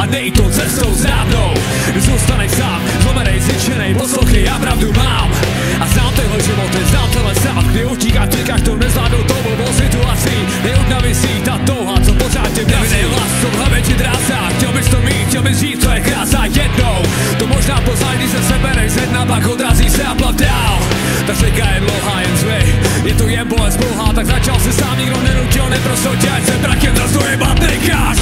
a nej to cestou zrádnou Zůstaneš sám, zlomenej, zničenej, poslouchej, já pravdu mám. A znám tenhle život, znám tenhle sám Kdy utíká ty, to nezvládnou tou situací. Neodnavisí ta touha, co pořád tě mrazí hlas, co v hlavě ti drásá Chtěl bys to mít, chtěl bys žít, co je krása jednou. To možná poznáš, když se sebereš z jedna, pak odrazí se a plav dál. Ta řeka je dlouhá, jen zvej Je to jen bolest dlouhá, tak začal se sám Nikdo nenutil, neprosil tě, ať se brakem rozdoje bat necháš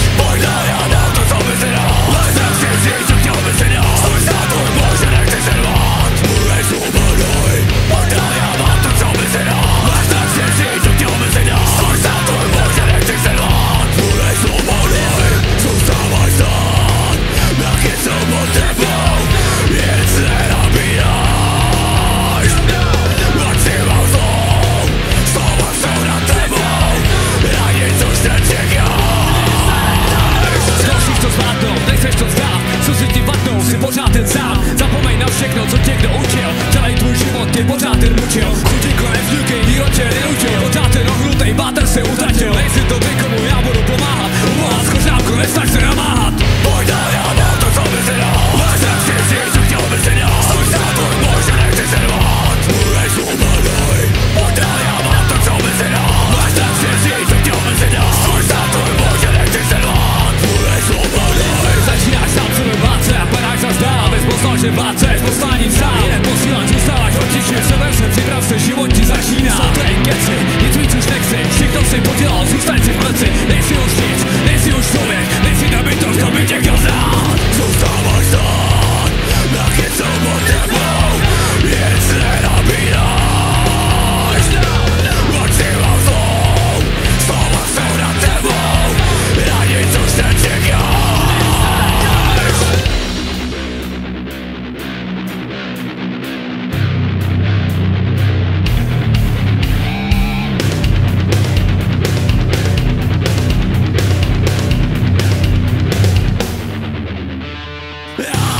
tak se utratil, nechci to komu já budu pomáhat. Uvolá z kořávku, nestaž se namáhat. Yeah.